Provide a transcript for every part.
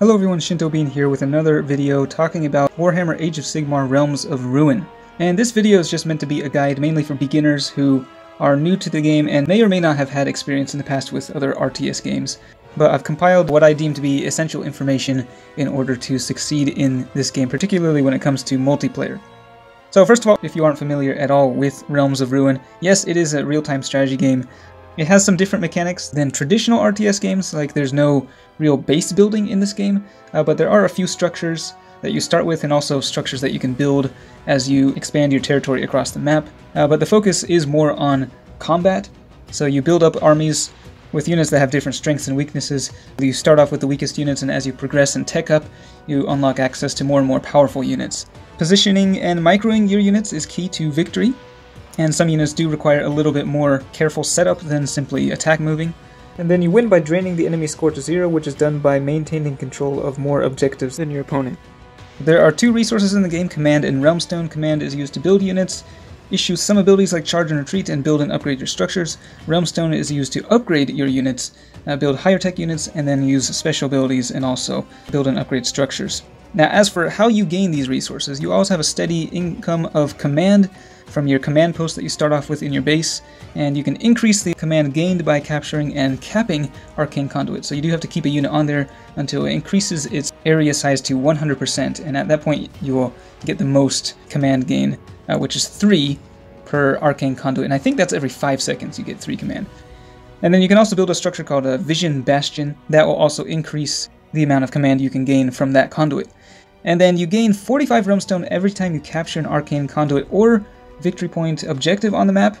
Hello everyone, Shintobean here with another video talking about Warhammer Age of Sigmar Realms of Ruin. And this video is just meant to be a guide mainly for beginners who are new to the game and may or may not have had experience in the past with other RTS games. But I've compiled what I deem to be essential information in order to succeed in this game, particularly when it comes to multiplayer. So first of all, if you aren't familiar at all with Realms of Ruin, yes, it is a real-time strategy game. It has some different mechanics than traditional RTS games, like there's no real base building in this game, uh, but there are a few structures that you start with and also structures that you can build as you expand your territory across the map. Uh, but the focus is more on combat, so you build up armies with units that have different strengths and weaknesses. You start off with the weakest units, and as you progress and tech up, you unlock access to more and more powerful units. Positioning and microing your units is key to victory, and some units do require a little bit more careful setup than simply attack moving. And then you win by draining the enemy score to zero, which is done by maintaining control of more objectives than your opponent. There are two resources in the game, Command and Realmstone. Command is used to build units, issue some abilities like Charge and Retreat, and build and upgrade your structures. Realmstone is used to upgrade your units, uh, build higher tech units, and then use special abilities and also build and upgrade structures. Now, as for how you gain these resources, you always have a steady income of command from your command post that you start off with in your base, and you can increase the command gained by capturing and capping Arcane Conduit. So you do have to keep a unit on there until it increases its area size to 100%, and at that point you will get the most command gain, uh, which is 3 per Arcane Conduit, and I think that's every 5 seconds you get 3 command. And then you can also build a structure called a Vision Bastion that will also increase the amount of command you can gain from that conduit. And then you gain 45 Realmstone every time you capture an Arcane Conduit or Victory Point objective on the map,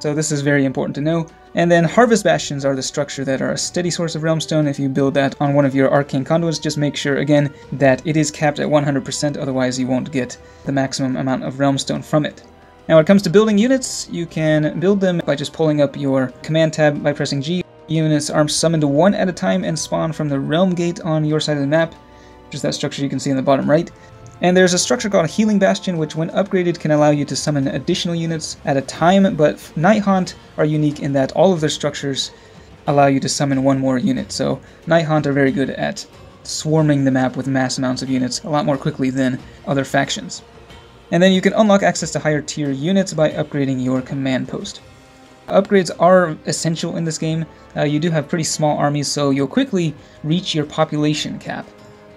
so this is very important to know. And then Harvest Bastions are the structure that are a steady source of Realmstone. If you build that on one of your Arcane Conduits, just make sure, again, that it is capped at 100%, otherwise you won't get the maximum amount of Realmstone from it. Now when it comes to building units, you can build them by just pulling up your Command tab by pressing G. Units are summoned one at a time and spawn from the Realm Gate on your side of the map which is that structure you can see in the bottom right. And there's a structure called Healing Bastion, which when upgraded can allow you to summon additional units at a time, but Nighthaunt are unique in that all of their structures allow you to summon one more unit. So Nighthaunt are very good at swarming the map with mass amounts of units a lot more quickly than other factions. And then you can unlock access to higher tier units by upgrading your command post. Upgrades are essential in this game. Uh, you do have pretty small armies, so you'll quickly reach your population cap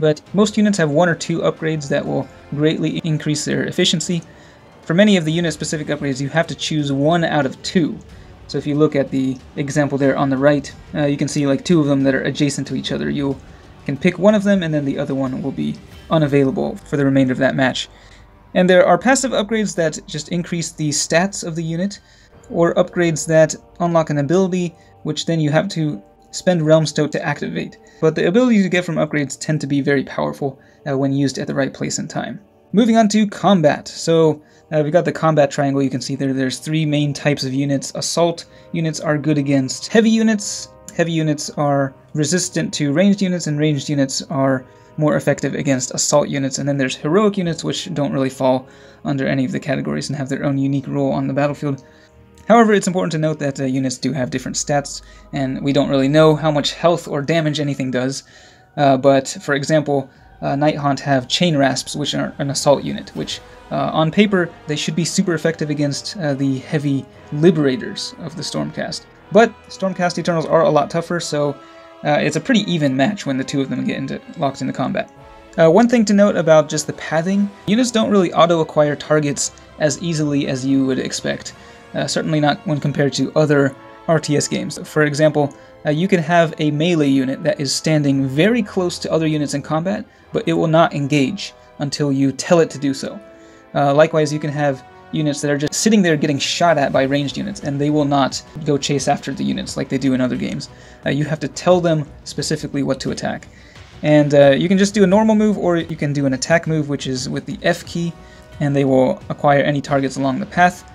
but most units have one or two upgrades that will greatly increase their efficiency. For many of the unit-specific upgrades, you have to choose one out of two. So if you look at the example there on the right, uh, you can see like two of them that are adjacent to each other. You can pick one of them and then the other one will be unavailable for the remainder of that match. And there are passive upgrades that just increase the stats of the unit, or upgrades that unlock an ability, which then you have to spend Realm Realmstone to activate, but the abilities you get from upgrades tend to be very powerful uh, when used at the right place and time. Moving on to combat. So uh, we've got the combat triangle. You can see there. There's three main types of units. Assault units are good against heavy units. Heavy units are resistant to ranged units, and ranged units are more effective against assault units. And then there's heroic units, which don't really fall under any of the categories and have their own unique role on the battlefield. However, it's important to note that uh, units do have different stats, and we don't really know how much health or damage anything does. Uh, but, for example, uh, Nighthaunt have Chain Rasps, which are an assault unit, which, uh, on paper, they should be super effective against uh, the heavy Liberators of the Stormcast. But Stormcast Eternals are a lot tougher, so uh, it's a pretty even match when the two of them get into, locked into combat. Uh, one thing to note about just the pathing, units don't really auto-acquire targets as easily as you would expect uh, certainly not when compared to other RTS games. For example, uh, you can have a melee unit that is standing very close to other units in combat, but it will not engage until you tell it to do so. Uh, likewise, you can have units that are just sitting there getting shot at by ranged units, and they will not go chase after the units like they do in other games. Uh, you have to tell them specifically what to attack. And uh, you can just do a normal move, or you can do an attack move, which is with the F key, and they will acquire any targets along the path.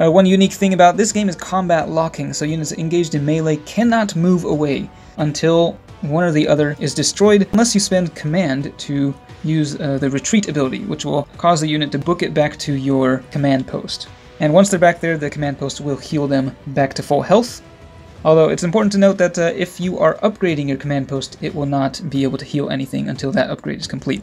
Uh, one unique thing about this game is combat locking, so units engaged in melee cannot move away until one or the other is destroyed, unless you spend command to use uh, the retreat ability, which will cause the unit to book it back to your command post. And once they're back there, the command post will heal them back to full health. Although it's important to note that uh, if you are upgrading your command post, it will not be able to heal anything until that upgrade is complete.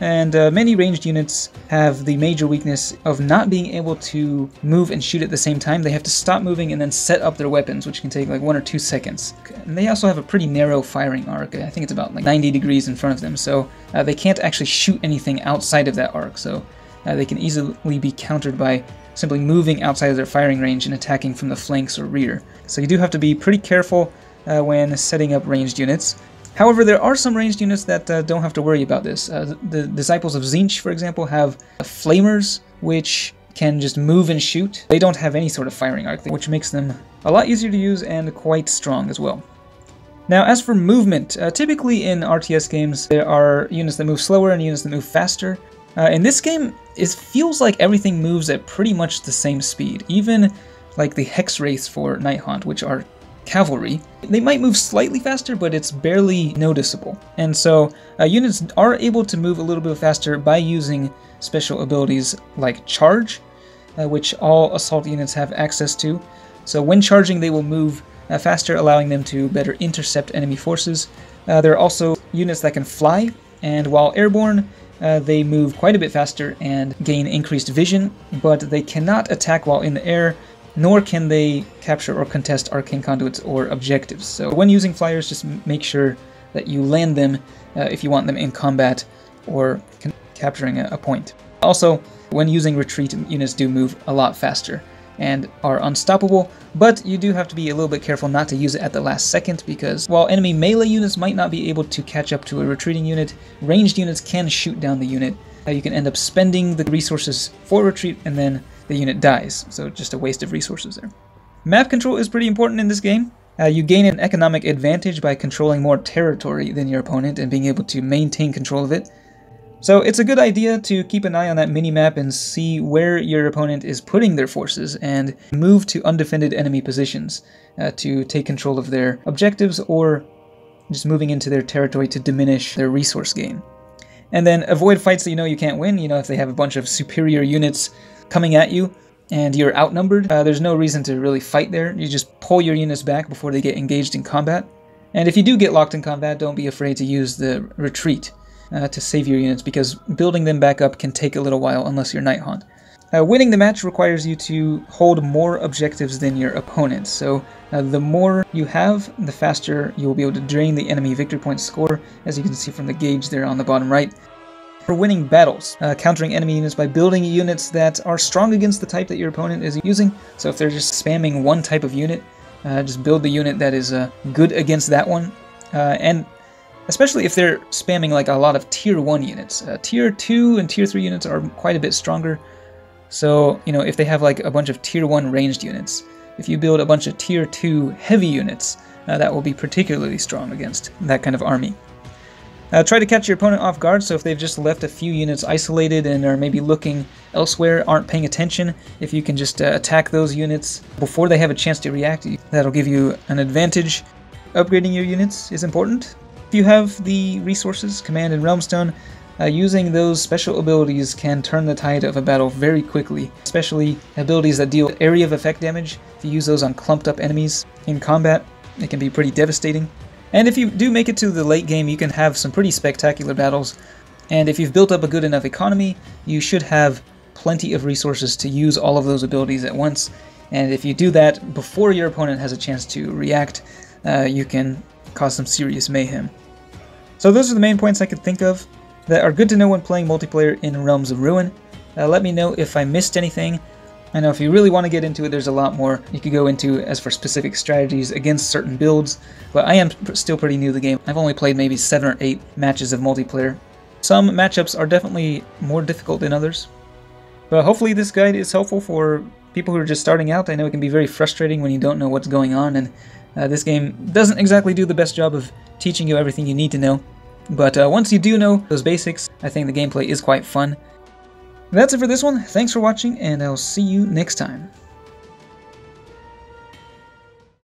And uh, many ranged units have the major weakness of not being able to move and shoot at the same time. They have to stop moving and then set up their weapons, which can take like one or two seconds. And they also have a pretty narrow firing arc. I think it's about like 90 degrees in front of them, so uh, they can't actually shoot anything outside of that arc. So uh, they can easily be countered by simply moving outside of their firing range and attacking from the flanks or rear. So you do have to be pretty careful uh, when setting up ranged units. However, there are some ranged units that uh, don't have to worry about this. Uh, the Disciples of Tzeentch, for example, have flamers, which can just move and shoot. They don't have any sort of firing arc, which makes them a lot easier to use and quite strong as well. Now, as for movement, uh, typically in RTS games, there are units that move slower and units that move faster. Uh, in this game, it feels like everything moves at pretty much the same speed, even like the Hex Wraiths for Nighthaunt, which are cavalry. They might move slightly faster, but it's barely noticeable. And so uh, units are able to move a little bit faster by using special abilities like Charge, uh, which all assault units have access to. So when charging, they will move uh, faster, allowing them to better intercept enemy forces. Uh, there are also units that can fly, and while airborne, uh, they move quite a bit faster and gain increased vision, but they cannot attack while in the air, nor can they capture or contest arcane conduits or objectives. So when using flyers, just make sure that you land them uh, if you want them in combat or capturing a, a point. Also, when using retreat, units do move a lot faster and are unstoppable, but you do have to be a little bit careful not to use it at the last second because while enemy melee units might not be able to catch up to a retreating unit, ranged units can shoot down the unit. Uh, you can end up spending the resources for retreat and then the unit dies, so just a waste of resources there. Map control is pretty important in this game. Uh, you gain an economic advantage by controlling more territory than your opponent and being able to maintain control of it. So it's a good idea to keep an eye on that mini-map and see where your opponent is putting their forces and move to undefended enemy positions uh, to take control of their objectives or just moving into their territory to diminish their resource gain. And then avoid fights that you know you can't win, you know, if they have a bunch of superior units coming at you and you're outnumbered, uh, there's no reason to really fight there. You just pull your units back before they get engaged in combat. And if you do get locked in combat, don't be afraid to use the retreat uh, to save your units because building them back up can take a little while unless you're Nighthaunt. Uh, winning the match requires you to hold more objectives than your opponent, so uh, the more you have, the faster you will be able to drain the enemy victory point score, as you can see from the gauge there on the bottom right. For winning battles, uh, countering enemy units by building units that are strong against the type that your opponent is using, so if they're just spamming one type of unit, uh, just build the unit that is uh, good against that one, uh, and especially if they're spamming like a lot of tier 1 units. Uh, tier 2 and tier 3 units are quite a bit stronger. So, you know, if they have like a bunch of tier 1 ranged units, if you build a bunch of tier 2 heavy units, uh, that will be particularly strong against that kind of army. Uh, try to catch your opponent off guard, so if they've just left a few units isolated and are maybe looking elsewhere, aren't paying attention, if you can just uh, attack those units before they have a chance to react, that'll give you an advantage. Upgrading your units is important, if you have the resources, Command and Realmstone, uh, using those special abilities can turn the tide of a battle very quickly, especially abilities that deal area of effect damage. If you use those on clumped up enemies in combat, it can be pretty devastating. And if you do make it to the late game, you can have some pretty spectacular battles. And if you've built up a good enough economy, you should have plenty of resources to use all of those abilities at once. And if you do that before your opponent has a chance to react, uh, you can cause some serious mayhem. So those are the main points I could think of that are good to know when playing multiplayer in Realms of Ruin. Uh, let me know if I missed anything. I know if you really want to get into it, there's a lot more you could go into as for specific strategies against certain builds, but I am still pretty new to the game. I've only played maybe 7 or 8 matches of multiplayer. Some matchups are definitely more difficult than others, but hopefully this guide is helpful for people who are just starting out. I know it can be very frustrating when you don't know what's going on, and uh, this game doesn't exactly do the best job of teaching you everything you need to know, but uh, once you do know those basics, I think the gameplay is quite fun. That's it for this one, thanks for watching, and I'll see you next time.